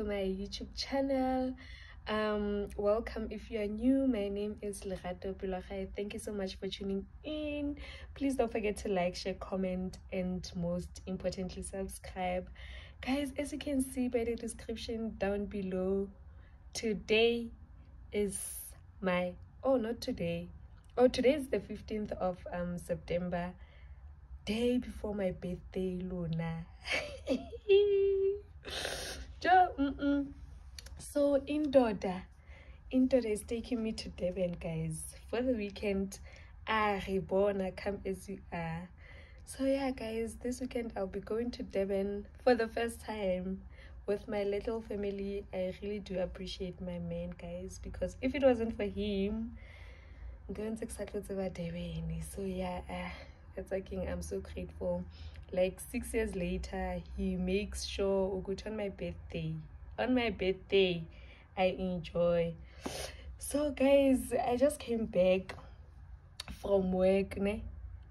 to my youtube channel. Um welcome. If you are new my name is lerato Peloagae. thank you so much for tuning in. Please don't forget to like share comment and most importantly subscribe. Guys as you can see by the description down below today is my oh not today. Oh today is the 15th of um september day before my birthday luna mm -mm. so indoda. Indoda is taking me to durban guys. For the weekend ah reborn come as you are. So yeah guys this weekend i'll be going to durban for the first time with my little family. I really do appreciate my man guys because if it wasn't for him I'm going to Durban. so yeah it's like i'm so grateful like six years later he makes sure go on my birthday on my birthday i enjoy. So guys i just came back from work ne?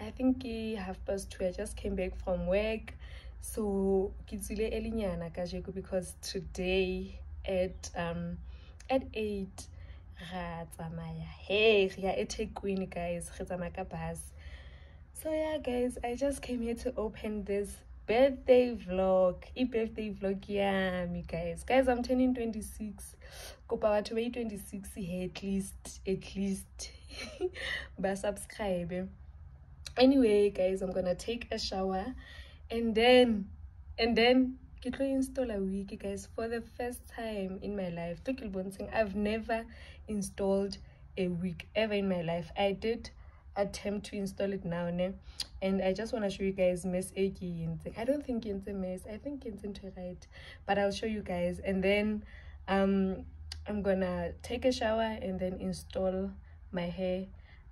i think half past two i just came back from work. So kitsile elinyana kajeko because today at um at eight ra tsamaya. Hey re ya ethekwini guys re tsamaya ka bus so yeah guys i just came here to open this birthday vlog. E birthday vlog yeah, yami guys. Guys i'm turning 26 kopa batho ba 26 here at least at least. Ba subscribe. Anyway guys i'm gonna take a shower and then and then ke install a wiki guys for the first time in my life. To i've never installed a wig ever in my life. I did attempt to install it now ne? and i just want to show you guys mess i don't think it's a mess i think it's into right but i'll show you guys. And then um i'm gonna take a shower and then install my hair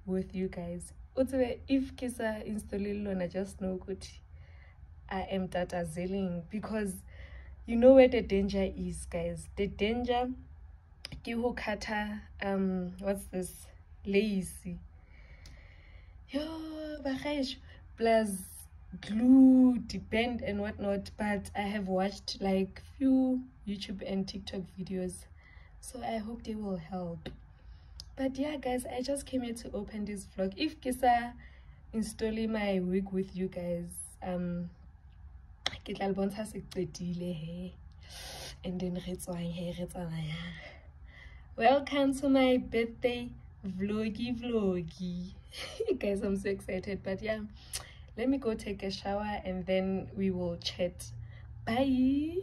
with you guys. If kisa install I just know good i am data zilling because you know where the danger is guys. The danger um what's this lazy yo bagash plus glue depend and whatnot but i have watched like few youtube and tiktok videos so i hope they will help. But yeah guys i just came here to open this vlog. If kisa installing my wig with you guys um and then welcome to my birthday vloggy vloggy guys i'm so excited but yeah let me go take a shower and then we will chat. Bye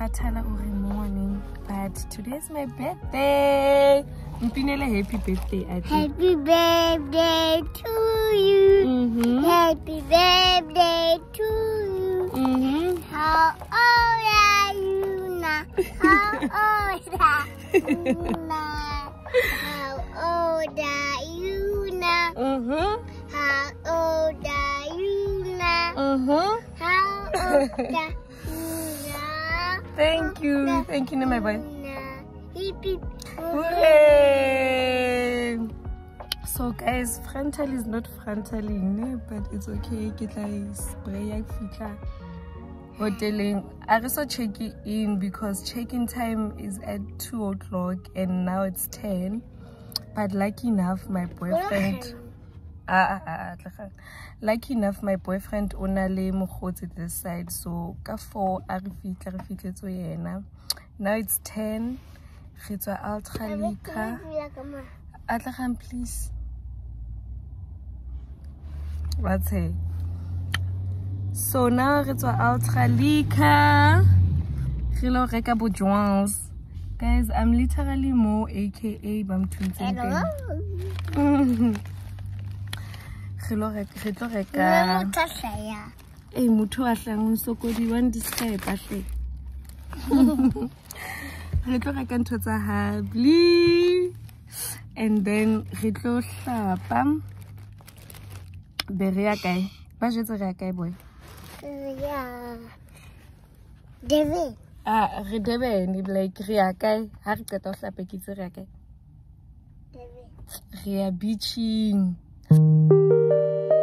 Mukhatala uri morning but today is my birthday mpinele happy birthday Ati. Happy birthday to you. Mhm. Happy birthday to you. Mhm. How old are you now? How old are you now? How old are you now? Mhm. How old are you now? Mhm. How old are? Thank you. Thank you, my boy. Now, hip hip Hooray! So guys, frontal is not frontaling, but it's okay. Ke tla e spray ya fitla hoteleng. I also check in because check-in time is at 2 o'clock and now it's 10. But lucky enough, my boyfriend... Ah, ah, ah, Tlegang. lucky enough my boyfriend o na le mokgotsi this side so ka 4 a re fitla re fitletse yena. Now it's 10 re tswa ultralika. A tlegang please. What's he so now re tswa ultralika. Re lo reka bojoins guys i'm literally more aka ba teng re lo reka re tlo reka Tasaya. ee motho a tlang o sokodiwang diskepa hle re tlo reka ntho tsa hably and then re tlo hlapa. Be re ya kae? Ba jetse re ya kae boy? Yeah. David. a re durban like re ya kae? Ha re qeta ho hlapa ke itse re ya kae? Re ya beaching Ah,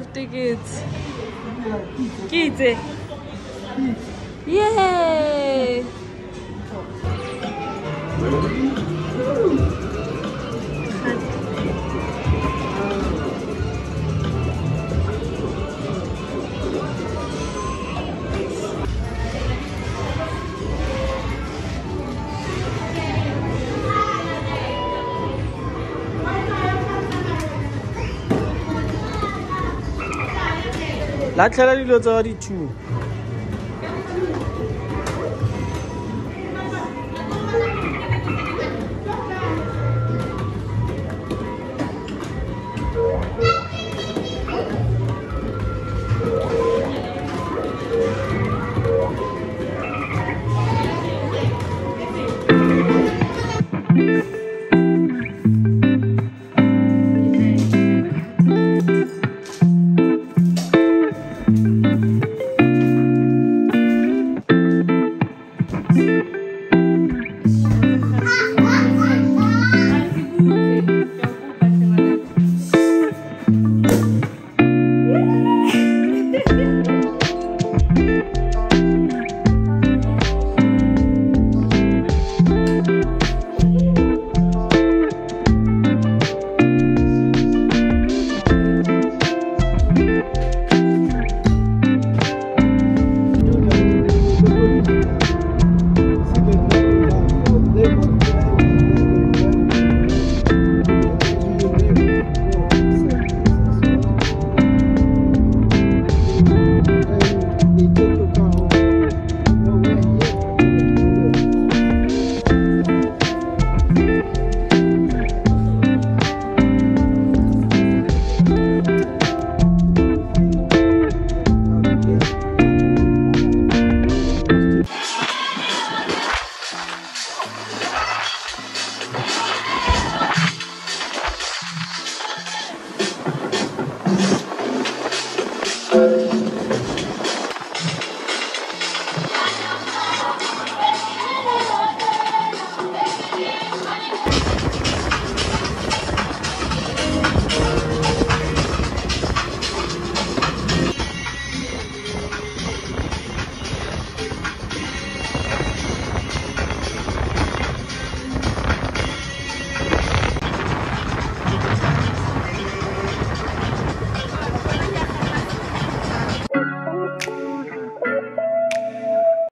five tickets. Kitse. اچھا ریلی لوچا دی 2